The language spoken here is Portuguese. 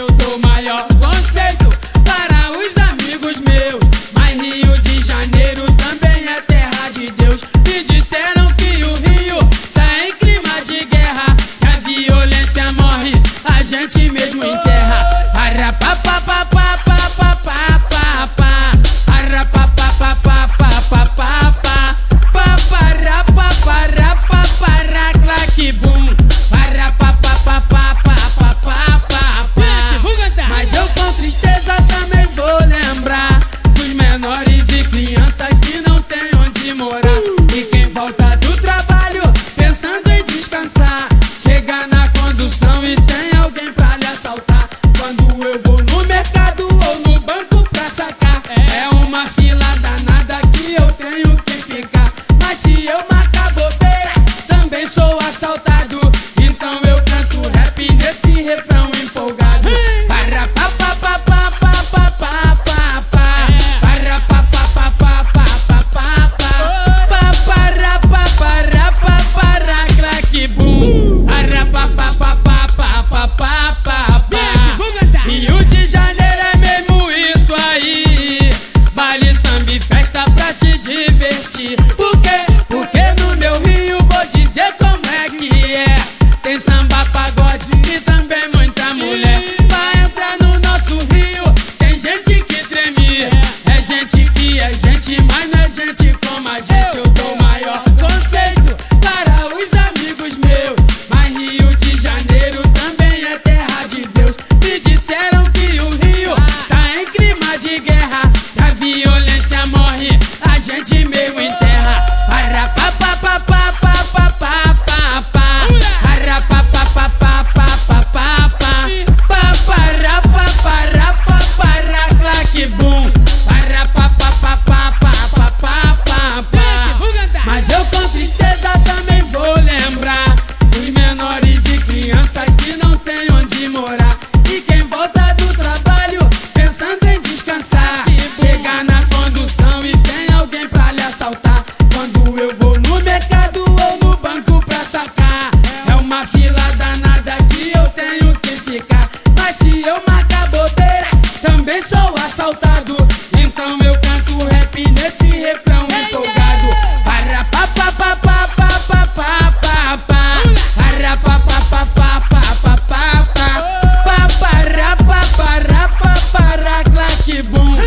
eu dou maior conceito para os amigos meus. Mas Rio de Janeiro também é terra de Deus. Me disseram que o Rio tá em clima de guerra. Que a violência morre, a gente mesmo enterra. Arapapapapá. Mas se eu matar bobeira, também sou assaltado. Então eu canto rap nesse refrão empolgado. Para pa pa pa pa pa pa pa pa pa. Para pa pa pa pa pa pa pa pa. Pa para pa para pa para crack boom. Para pa pa pa pa pa pa pa pa pa. Rio de Janeiro é mesmo isso aí. Baile samba e festa pra se divertir. sou assaltado. Então eu canto rap nesse refrão empolgado. Para pa pa pa pa pa pa pa pa pa. Para pa pa pa pa pa pa pa pa. Para pa para pa para bom.